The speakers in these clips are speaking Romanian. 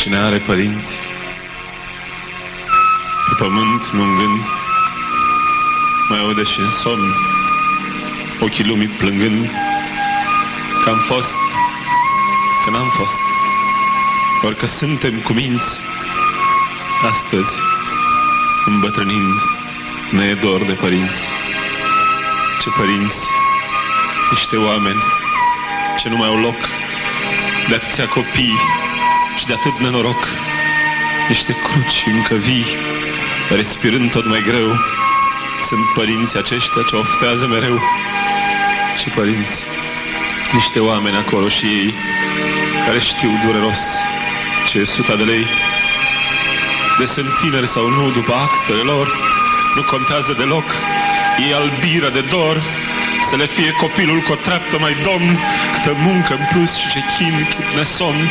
Cine are părinți pe pământ, nu în gând, mai aude și în somn ochii lumii plângând că am fost, că n-am fost, ori că suntem cu minți astăzi, îmbătrânind, ne e dor de părinți. Ce părinți, niște oameni ce nu mai au loc de atâția copii și de atât nenoroc, niște cruci încă vii, respirând tot mai greu, sunt părinții aceștia ce oftează mereu. Ce părinți, niște oameni acolo și ei, care știu dureros ce e suta de lei, de sunt tineri sau nu după actele lor, nu contează deloc, e albiră de dor, să le fie copilul cu o treaptă mai domn, câtă muncă în plus și ce chin, cât nesomn.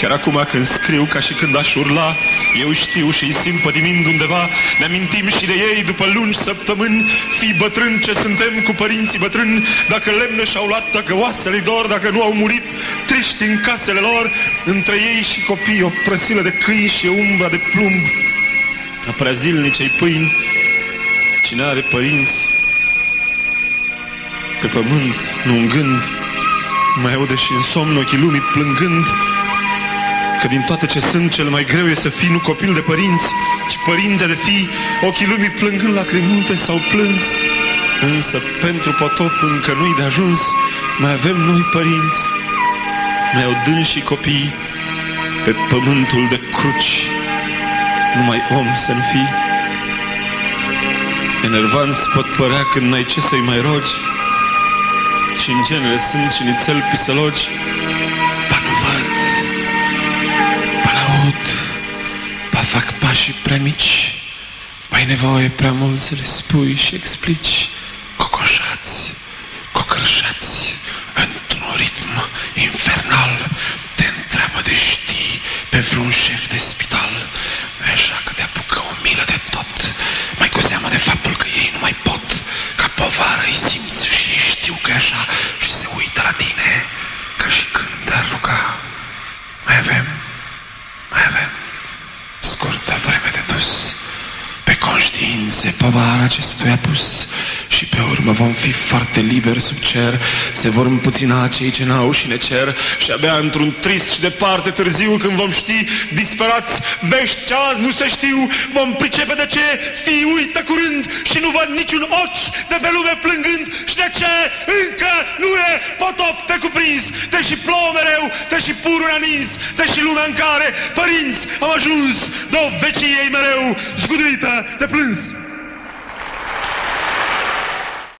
Chiar acum când scriu ca și când aș urla, eu știu și îi simt pătimind undeva, ne amintim și de ei după lungi săptămâni, fii bătrân ce suntem cu părinții bătrâni, dacă lemne și-au luat, dacă oasele dor, dacă nu au murit triști în casele lor, între ei și copii o prăsilă de câini și umbra de plumb. A prazilnicei pâini, cine are părinți, pe pământ, nu în gând, mai aude și în somn ochii lumii plângând, că din toate ce sunt, cel mai greu e să fii nu copil de părinți, ci părinte de fii, ochii lumii plângând lacrimi multe s-au plâns. Însă pentru potop încă nu-i de ajuns, mai avem noi părinți, mai au dâns și copii, pe pământul de cruci, numai om să nu fii. Enervanți pot părea când n-ai ce să-i mai rogi, și în genere sunt și nițel pisălogi, fac pașii prea mici, ba nevoie prea mult să le spui și explici, cocoșați, cocărșați, într-un ritm infernal, te întreabă de știi pe vreun șef de spital, așa că te apucă o milă de tot, mai cu seama de faptul pe conștiințe povara acestuia pus și pe urmă vom fi foarte liberi sub cer, se vor împuțina cei ce n-au și ne cer. Și abia într-un trist și departe târziu când vom ști disperați vești ce azi nu se știu, vom pricepe de ce fii uită curând și nu văd niciun ochi de pe lume plângând și de ce încă nu e potop pe cuprins, deși plouă mereu, deși purul a nins, deși lumea în care părinți au ajuns. De o vecie ei mereu zguduită de plâns.